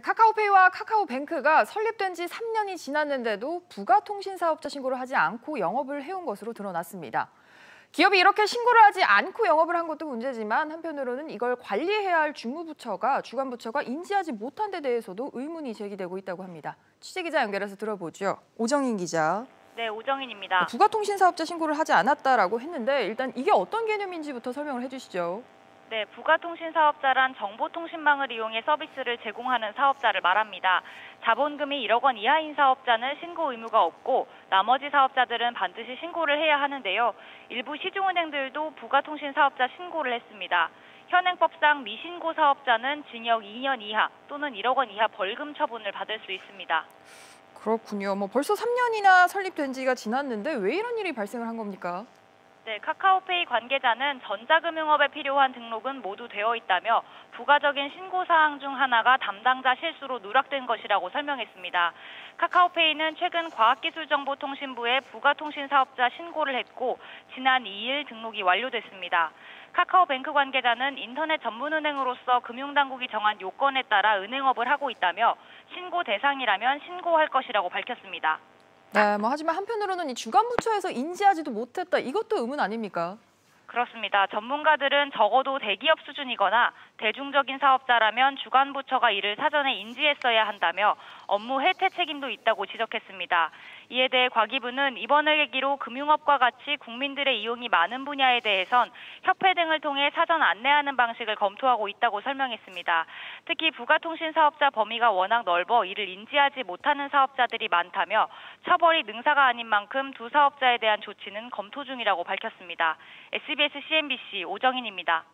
카카오페이와 카카오뱅크가 설립된 지 3년이 지났는데도 부가통신사업자 신고를 하지 않고 영업을 해온 것으로 드러났습니다. 기업이 이렇게 신고를 하지 않고 영업을 한 것도 문제지만 한편으로는 이걸 관리해야 할 주무부처가 주관부처가 인지하지 못한 데 대해서도 의문이 제기되고 있다고 합니다. 취재기자 연결해서 들어보죠. 오정인 기자. 네, 오정인입니다. 부가통신사업자 신고를 하지 않았다라고 했는데 일단 이게 어떤 개념인지부터 설명을 해주시죠. 네, 부가통신 사업자란 정보통신망을 이용해 서비스를 제공하는 사업자를 말합니다. 자본금이 1억 원 이하인 사업자는 신고 의무가 없고 나머지 사업자들은 반드시 신고를 해야 하는데요. 일부 시중은행들도 부가통신 사업자 신고를 했습니다. 현행법상 미신고 사업자는 징역 2년 이하 또는 1억 원 이하 벌금 처분을 받을 수 있습니다. 그렇군요. 뭐 벌써 3년이나 설립된 지가 지났는데 왜 이런 일이 발생을 한 겁니까? 네, 카카오페이 관계자는 전자금융업에 필요한 등록은 모두 되어 있다며 부가적인 신고 사항 중 하나가 담당자 실수로 누락된 것이라고 설명했습니다. 카카오페이는 최근 과학기술정보통신부에 부가통신사업자 신고를 했고 지난 2일 등록이 완료됐습니다. 카카오뱅크 관계자는 인터넷 전문은행으로서 금융당국이 정한 요건에 따라 은행업을 하고 있다며 신고 대상이라면 신고할 것이라고 밝혔습니다. 네, 뭐 하지만 한편으로는 이 주관부처에서 인지하지도 못했다. 이것도 의문 아닙니까? 그렇습니다. 전문가들은 적어도 대기업 수준이거나 대중적인 사업자라면 주관 부처가 이를 사전에 인지했어야 한다며 업무 해태 책임도 있다고 지적했습니다. 이에 대해 과기부는 이번을 계기로 금융업과 같이 국민들의 이용이 많은 분야에 대해선 협회 등을 통해 사전 안내하는 방식을 검토하고 있다고 설명했습니다. 특히 부가통신 사업자 범위가 워낙 넓어 이를 인지하지 못하는 사업자들이 많다며 처벌이 능사가 아닌 만큼 두 사업자에 대한 조치는 검토 중이라고 밝혔습니다. SBS CNBC 오정인입니다.